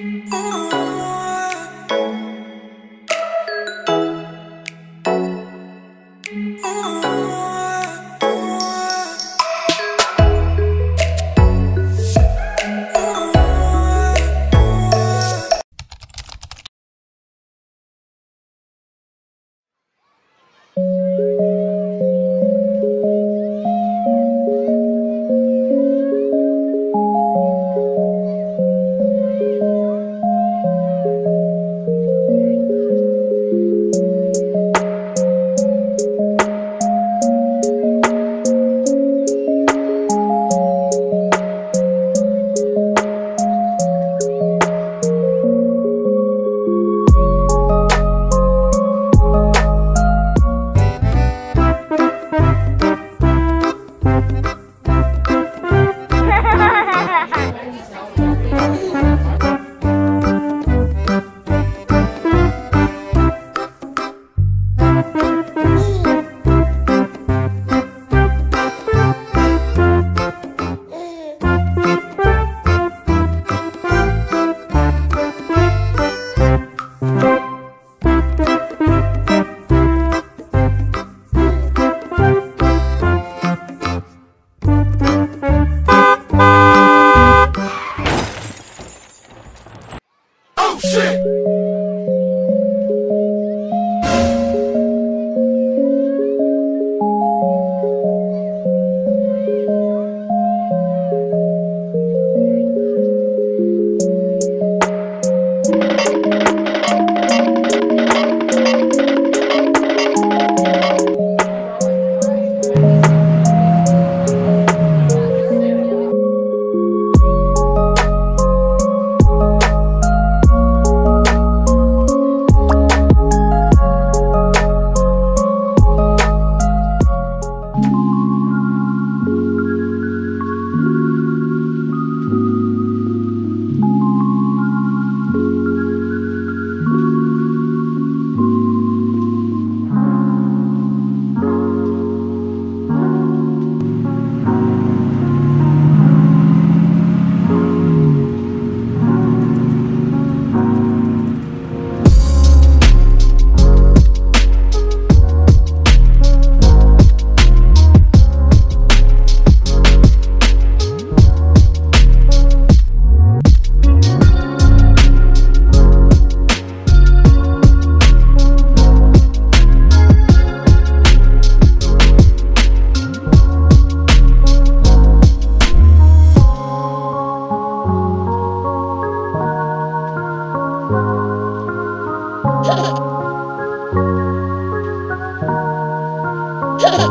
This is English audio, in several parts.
Oh Ha ha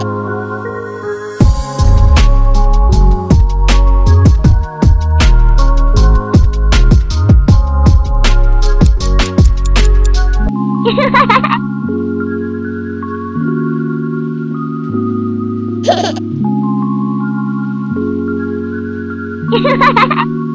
ha!